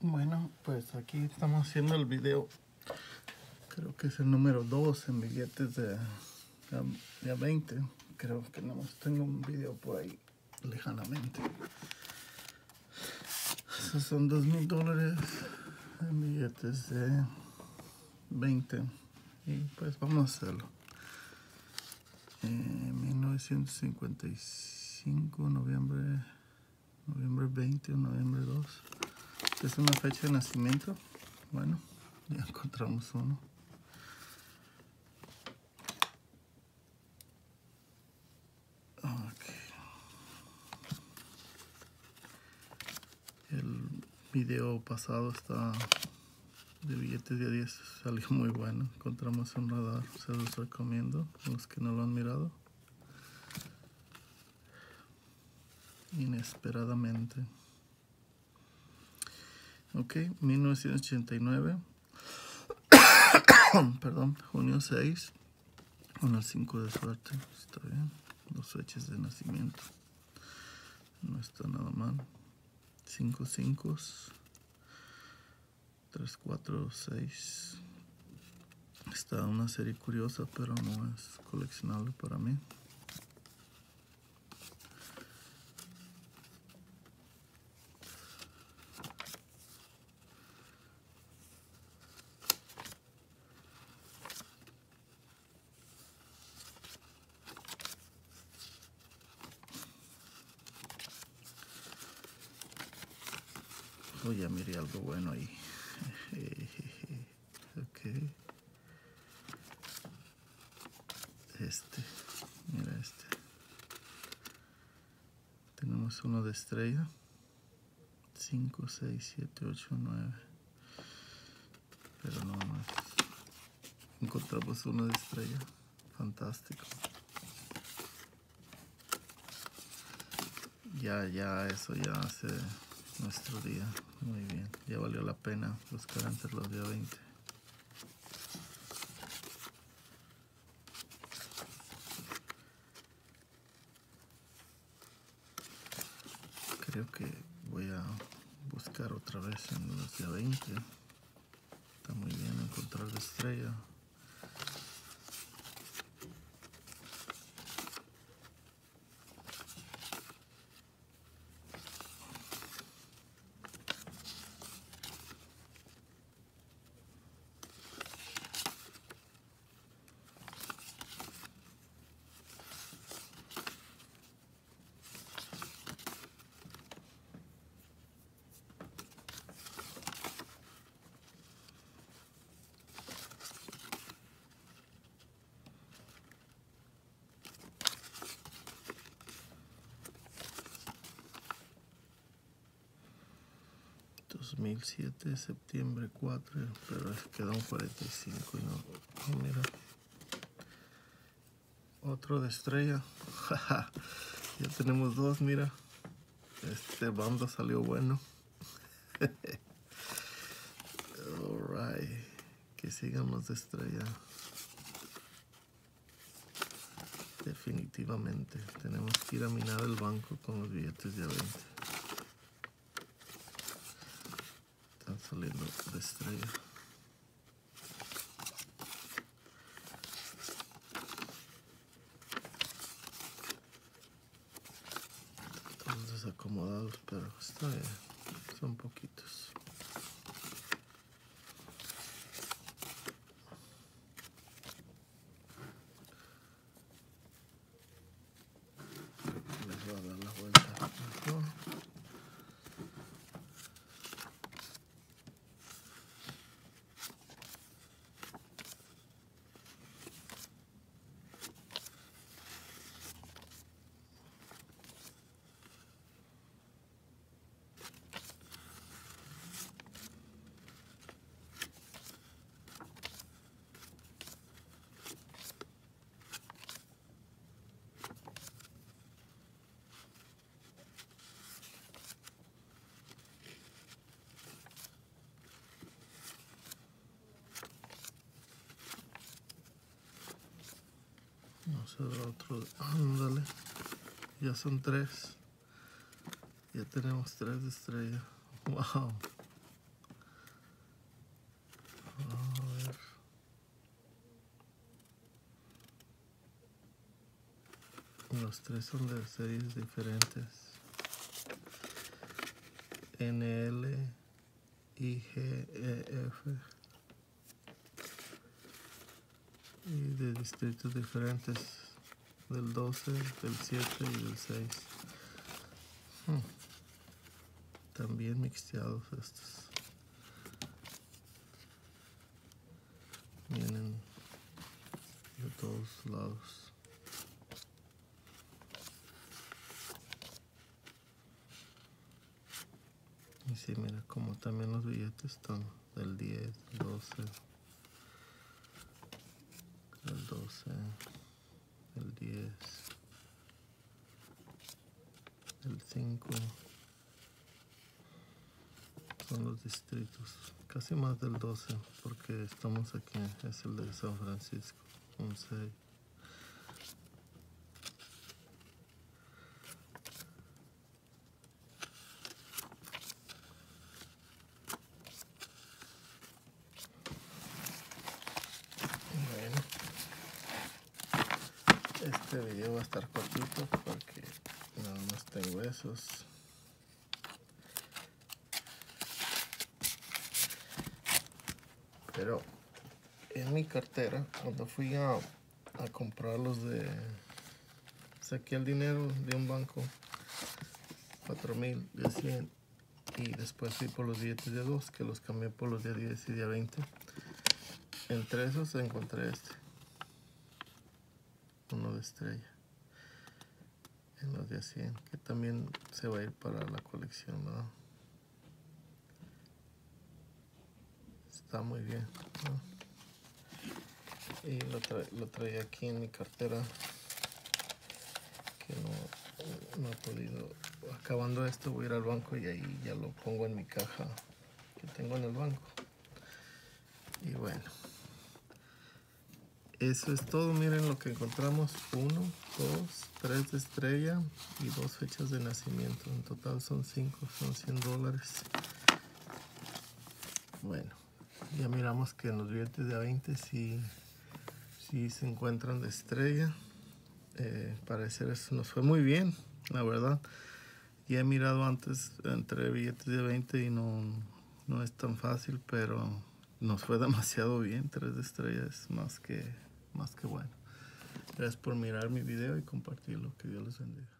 Bueno, pues aquí estamos haciendo el video. Creo que es el número 2 en billetes de, de, 20. Creo que no tengo un video por ahí lejanamente. Esos son dos mil dólares en billetes de 20. Y pues vamos a hacerlo. 1955, noviembre, noviembre 20 o noviembre 2 es una fecha de nacimiento. Bueno, ya encontramos uno. El video pasado está de billetes de 10 salió muy bueno. Encontramos un radar, se los recomiendo los que no lo han mirado. Inesperadamente. Ok, 1989. Perdón, junio 6. Una 5 de suerte. Está bien. Dos fechas de nacimiento. No está nada mal. 5 5. 3, 4, 6. Está una serie curiosa, pero no es coleccionable para mí. Ya miré algo bueno ahí. ok. Este. Mira este. Tenemos uno de estrella. 5, 6, 7, 8, 9. Pero no más. Encontramos uno de estrella. Fantástico. Ya, ya, eso ya hace nuestro día. Muy bien, ya valió la pena buscar antes los días 20. Creo que voy a buscar otra vez en los días 20. Está muy bien encontrar la estrella. 2007, septiembre 4, pero quedó un 45 y no, mira. Otro de estrella. ya tenemos dos, mira. Este bando salió bueno. Alright. Que sigan los de estrella. Definitivamente. Tenemos que ir a minar el banco con los billetes de 20. Saliendo de estrella. Todos desacomodados, pero está bien. Son poquitos. otro ándale ah, ya son tres. Ya tenemos tres de estrella. Wow. Los tres son de series diferentes. NL IGEF Y de distritos diferentes. Del 12, del 7 y del 6. Hmm. También mixteados estos. Vienen de todos lados. Y sí, mira, como también los billetes están del 10, 12, el 12, el 10, el 5, son los distritos, casi más del 12, porque estamos aquí, es el de San Francisco, un 6. Bueno, este video va a estar cortito porque nada más tengo esos. Pero en mi cartera, cuando fui a, a comprar los de... Saqué el dinero de un banco, 4 mil de 100, y después fui por los billetes de 2, que los cambié por los de 10 y de 20. Entre esos encontré este. Estrella. En los de 100, que también se va a ir para la colección. Está muy bien. Y lo, tra lo traía aquí en mi cartera, que no, no he podido. Acabando esto voy a ir al banco y ahí ya lo pongo en mi caja que tengo en el banco. Y bueno. Eso es todo, miren lo que encontramos. Uno, dos, tres de estrella y dos fechas de nacimiento. En total son cinco, son 100 dólares. Bueno, ya miramos que en los billetes de a 20 sí, sí se encuentran de estrella. Eh, parecer eso nos fue muy bien, la verdad. Ya he mirado antes entre billetes de 20 y no, no es tan fácil, pero nos fue demasiado bien. Tres de estrella es más que más que bueno. Gracias por mirar mi video y compartirlo. Que Dios les bendiga.